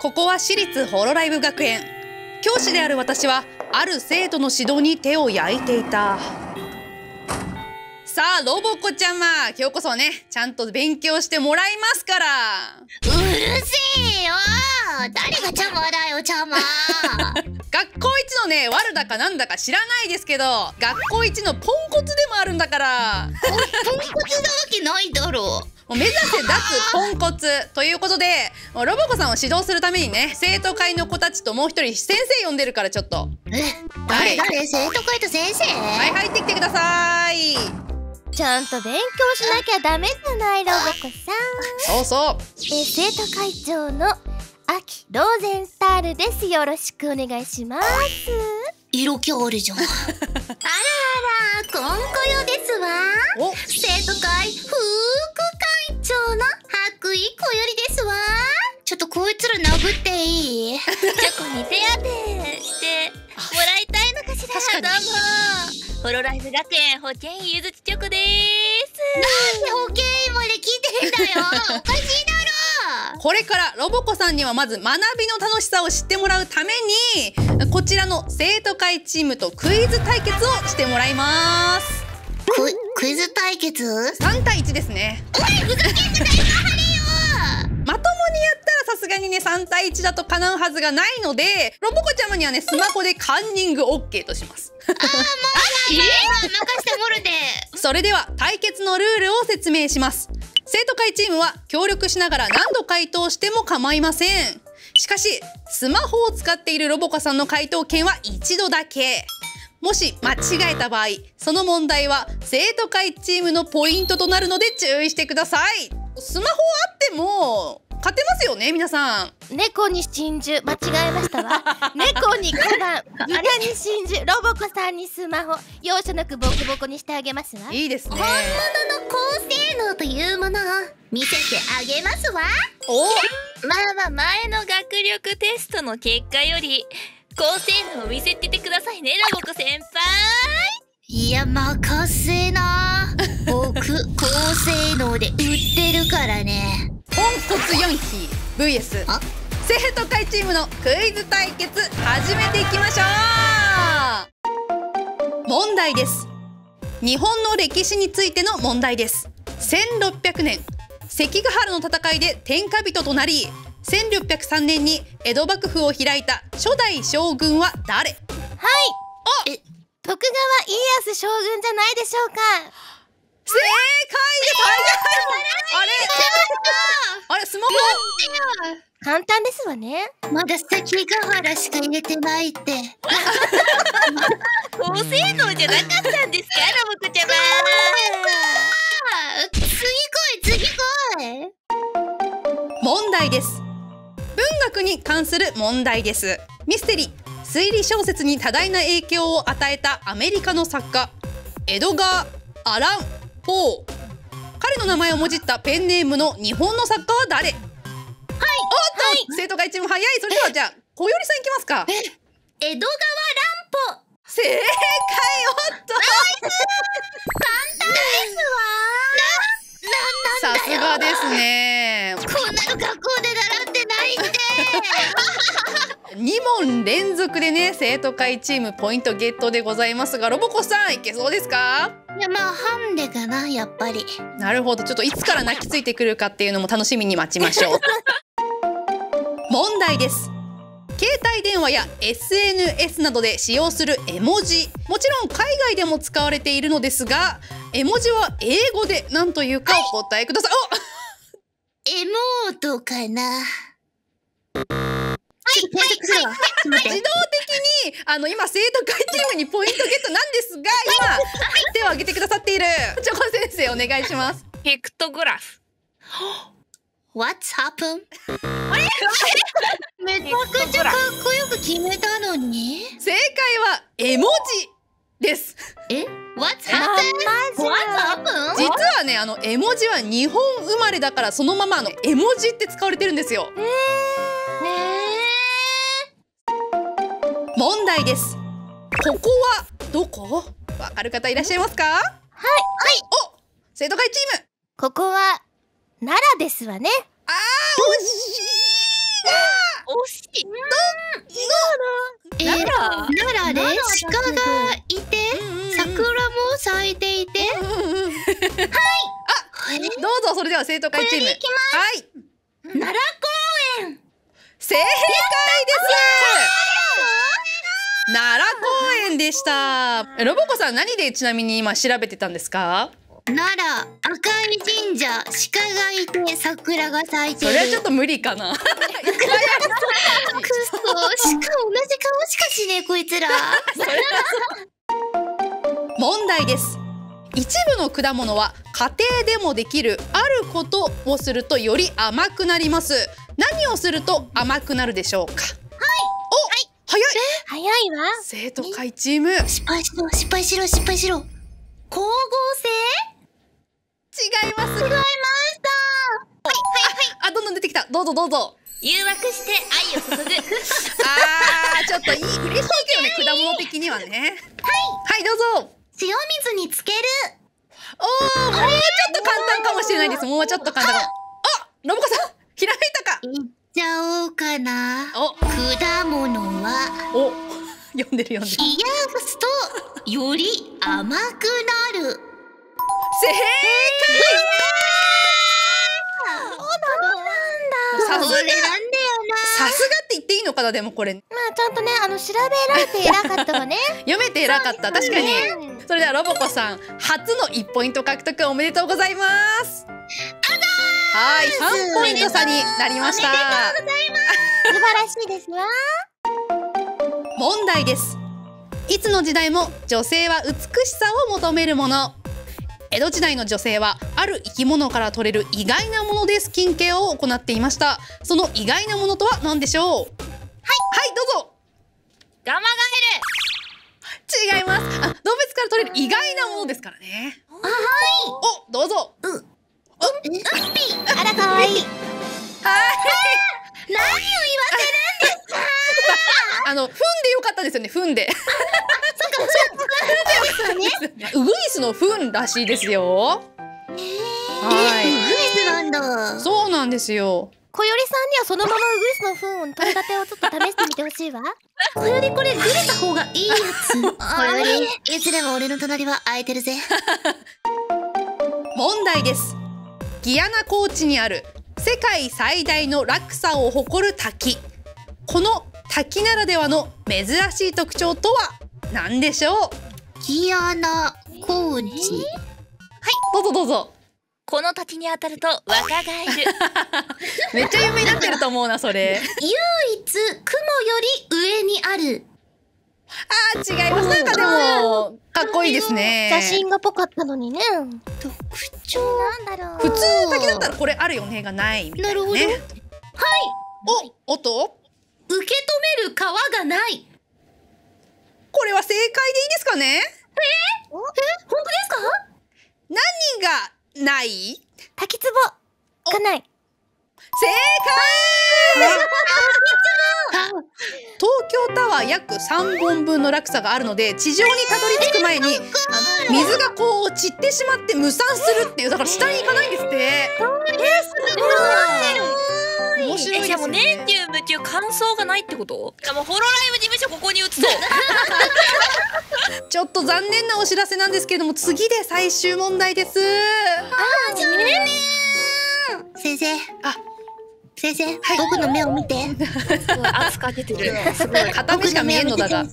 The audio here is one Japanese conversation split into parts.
ここは私立ホロライブ学園。教師である私はある生徒の指導に手を焼いていた。さあロボコちゃんは今日こそねちゃんと勉強してもらいますから。うるせえよ。誰が邪魔だよ邪魔。学校一のねワルだかなんだか知らないですけど学校一のポンコツでもあるんだから。ポンコツなわけないだろもう目指せ脱ポンコツということでもうロボコさんを指導するためにね生徒会の子たちともう一人先生呼んでるからちょっと。え誰？誰？生徒会と先生？はい入ってきてください。ちゃんと勉強しなきゃダメじゃないロボコさん。そうそう。え生徒会長の秋ローゼンスタールです。よろしくお願いします。色気あるじゃん。あらあらコンコヨですわ。お。生徒会副会長の白衣小よりですわ。ちょっとこいつら殴っていい？チョコに手当てして。もらいたいのかしら？どうも。ホロライブ学園保健ゆずちチョコです。なんで保健まで聞いてんだよ。おかしいだろ。これからロボコさんにはまず学びの楽しさを知ってもらうためにこちらの生徒会チームとクイズ対決をしてもらいますククイズ対決？3対1ですね。おいふざけんじゃないかハリよ。まともにやったらさすがにね3対1だと叶うはずがないのでロボコちゃまにはねスマホでカンニング OK とします。あーもう任してもろて。それでは対決のルールを説明します。生徒会チームは協力しながら何度回答しても構いません。しかしスマホを使っているロボコさんの回答権は一度だけもし間違えた場合その問題は生徒会チームのポイントとなるので注意してください。スマホあっても勝てますよね皆さん。猫に真珠間違えましたわ。猫にカバン豚に真珠ロボコさんにスマホ。容赦なくボコボコにしてあげますわ。いいですね。本物の高性能というものを見せてあげますわ。おまあまあ前の学力テストの結果より高性能を見せててくださいねラボコ先輩。いや任せな。僕高性能で売ってるからね。ポンコツ4匹 VS あ。生徒会チームのクイズ対決始めていきましょう。問題です。日本の歴史についての問題です。1600年。関ヶ原の戦いで天下人となり1603年に江戸幕府を開いた初代将軍は誰？はい。え徳川家康将軍じゃないでしょうか。正解であれ？あれスマホ簡単ですわね。まだ関ヶ原しか入れてないって。高性能じゃなかったんですかラボコちゃま 次来い次来い問題です。文学に関する問題です。ミステリー。推理小説に多大な影響を与えたアメリカの作家エドガー・アラン・ポー。彼の名前をもじったペンネームの日本の作家は誰？はいおっと、生徒会チーム早い。それではじゃあ小よりさんいきますか。江戸川乱歩正解おっと。な、な、さすがですね。こんなの学校で習ってないって。2問連続でね生徒会チームポイントゲットでございますがロボコさんいけそうですか？いやまあハンデかなやっぱり。なるほど。ちょっといつから泣きついてくるかっていうのも楽しみに待ちましょう。問題です携帯電話や SNS などで使用する絵文字。もちろん海外でも使われているのですが絵文字は英語で何というかお答えください、エモートかな。はい検索するわ。ちょっと待って。お自動的にあの今生徒会チームにポイントゲットなんですが今手を挙げてくださっている。チョコ先生お願いします。ピクトグラフ What's happened? めちゃくちゃかっこよく決めたのに？正解は絵文字です。え？What's happened? What's happened? 実はねあの絵文字は日本生まれだからそのままあの絵文字って使われてるんですよ。ね問題です。ここはどこ？わかる方いらっしゃいますか？はい。お生徒会チーム。ここは奈良ですわね。あー惜しいおしい。えー、奈良。奈良で奈良鹿がいて桜も咲いていて。はい。どうぞそれでは生徒会チーム。はい奈良公園正解です。奈良公園でした。ロボコさん何でちなみに今調べてたんですか？奈良赤い神社鹿がいて桜が咲いてる。それはちょっと無理かな。くそ鹿同じ顔しかしねえこいつら。問題です。一部の果物は家庭でもできるあることをするとより甘くなります。何をすると甘くなるでしょうか？はい。お、早い。早いわ。生徒会チーム。失敗しろ失敗しろ失敗しろ。光合成？ます。違いました。あどんどん出てきた。どうぞどうぞ。誘惑して愛を注ぐ。あーちょっといい嬉しいけどね果物的にはね。はい。はいどうぞ。塩水につける。おーもうちょっと簡単かもしれないです。もうちょっと簡単あロボコさんひらめいたか。いっちゃおうかな。お。果物は。お。読んでる読んでる。冷やすとより甘くなる正そうなんださすがなんだ。よ解さすがって言っていいのかなでもこれ。まあちゃんとねあの調べられて偉かったわね。読めて偉かった確かに。うんそれではロボコさん初の1ポイント獲得おめでとうございます。はい3ポイント差になりました。素晴らしいですわ問題です。いつの時代も女性は美しさを求めるもの江戸時代の女性はある生き物から取れる意外なものでスキンケアを行っていました。その意外なものとは何でしょう？はいはいどうぞ。ガマガ違います。あ動物から取れる意外なものですからね。おどうぞ。あら可愛いはい。何を あの踏んでよかったですよね踏んで ウグイスの糞らしいですよ。は言わせウグイスなんだ。いそうなんですよ。小よりさんにはそのままウグイスの糞を取り立てをちょっと試してみてほしいわ。こよりこれグレた方がいいやつ。こよりいつでも俺の隣は空いてるぜ。問題です。ギアナ高地にある世界最大の落差を誇る滝。この滝ならではの珍しい特徴とは？何でしょう？ギアナコーチ。どうぞどうぞ。この滝に当たると若返る。めっちゃ有名になってると思うなそれ。唯一雲より上にある。あー違います。なんかでもかっこいいですね。写真がぽかったのにね。特徴。なんだろう。普通滝だったらこれあるよねがないみたいなね。なるほど。お音？受け止める川がないかね？本当ですか？何がない？滝壺。がない。正解！東京タワー約3本分の落差があるので地上にたどり着く前に水がこう散ってしまって無酸するっていうだから下に行かないんですって。面白いえじゃあもうですね年中無休感想がないってこと？いやもうホロライブ事務所ここに移そう。ちょっと残念なお知らせなんですけれども次で最終問題です。先生。あ。先生、僕の目を見て。すごい圧かけてる。すごい片目しか見えんのだが。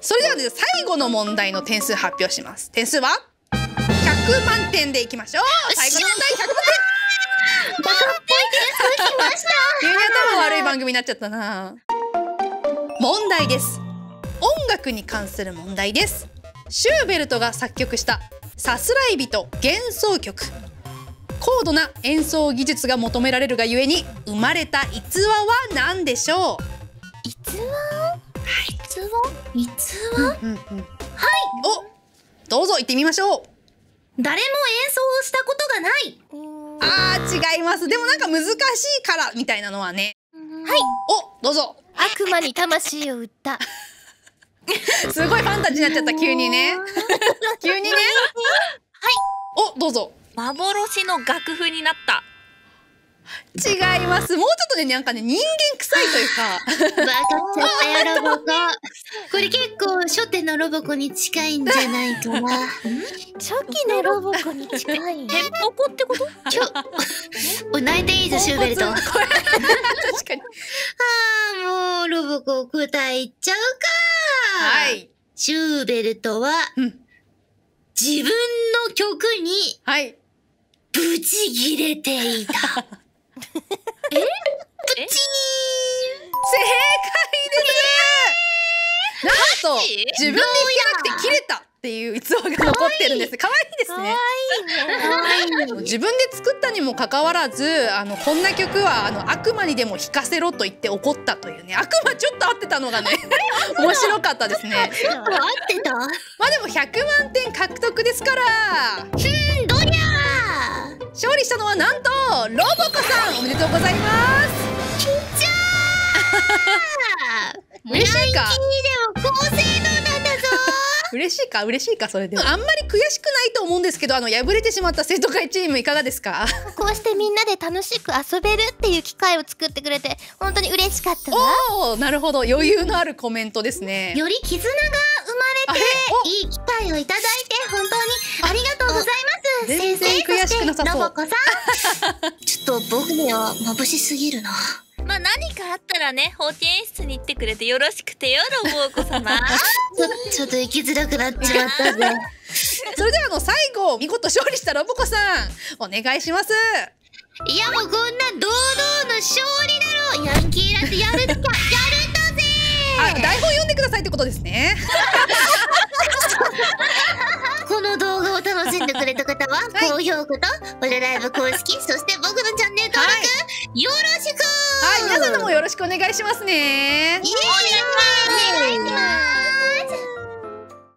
それではですね最後の問題の点数発表します。点数は100万点でいきましょう。最後の問題100万点。バカっぽい点数きました。急に頭悪い番組になっちゃったな。問題です。音楽に関する問題です。シューベルトが作曲したさすらい人幻想曲。高度な演奏技術が求められるがゆえに生まれた逸話は何でしょう？逸話？逸話？逸話？うんうん。はい。おどうぞ行ってみましょう。誰も演奏をしたことがないあー違います。でもなんか難しいからみたいなのはね。はい。おどうぞ。悪魔に魂を売った。すごいファンタジーになっちゃった急にね。急にね。はい。おどうぞ。幻の楽譜になった違います。もうちょっとねなんかね人間臭いというか。わかっちゃった。よロボコこれ結構初手のロボコに近いんじゃないかな。初期のロボコに近い？ヘッポコってことちょお泣いていいぞシューベルト確かにあもうロボコ答えいっちゃうかはいシューベルトはうん自分の曲にはいブチギレていたえ？正解です。なんと自分で弾けなくて切れたっていう逸話が残ってるんです。可愛いです可ね。愛いね。自分で作ったにもかかわらずあのこんな曲はあの悪魔にでも弾かせろと言って怒ったというね。悪魔ちょっと合ってたのがね 面白かったですね。合ってた？まあでも100万点獲得ですから。どりゃー勝利したのはなんとロボコさん。おめでとうございます。嬉しいか？でも高性能なんだぞ 嬉しいか？嬉しいか？それでもあんまり悔しくないと思うんですけどあの敗れてしまった生徒会チームいかがですか？こうしてみんなで楽しく遊べるっていう機会を作ってくれて本当に嬉しかったわ。おおなるほど。余裕のあるコメントですね。より絆が生まれてあいい機会をいただいて本当に全然先生悔しくなさそう。ちょっと僕には眩しすぎるな。まあ何かあったらね法廷演出に行ってくれてよろしくてよロボーコ様。ち ょちょっと行きづらくなっちまったぜ。それではあの最後見事勝利したロボコさんお願いします。いやもうこんな堂々の勝利だろ。ヤンキーだってやるっきゃやるんだぜ。あ台本読んでくださいってことですね方は、高評価と、オレライブ公式、そして僕のチャンネル登録、よろしくはい、皆さんもよろしくお願いしますね。お願いします。